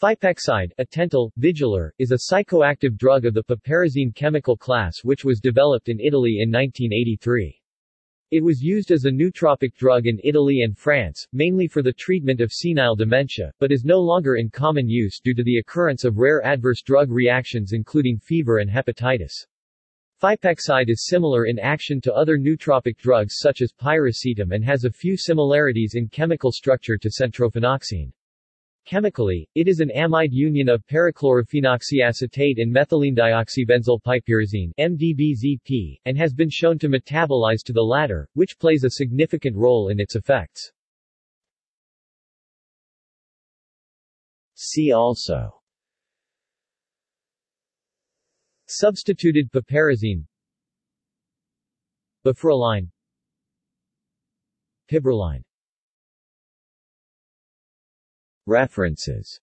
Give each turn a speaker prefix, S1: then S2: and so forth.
S1: Fipexide, Attentil, Vigilor, is a psychoactive drug of the piperazine chemical class which was developed in Italy in 1983. It was used as a nootropic drug in Italy and France, mainly for the treatment of senile dementia, but is no longer in common use due to the occurrence of rare adverse drug reactions including fever and hepatitis. Fipexide is similar in action to other nootropic drugs such as piracetam and has a few similarities in chemical structure to centrophenoxine. Chemically, it is an amide union of parachlorophenoxyacetate and methylenedioxybenzylpiperazine MDBZP, and has been shown to metabolize to the latter, which plays a significant role in its effects.
S2: See also
S1: Substituted piperazine Befuraline Piberaline
S2: References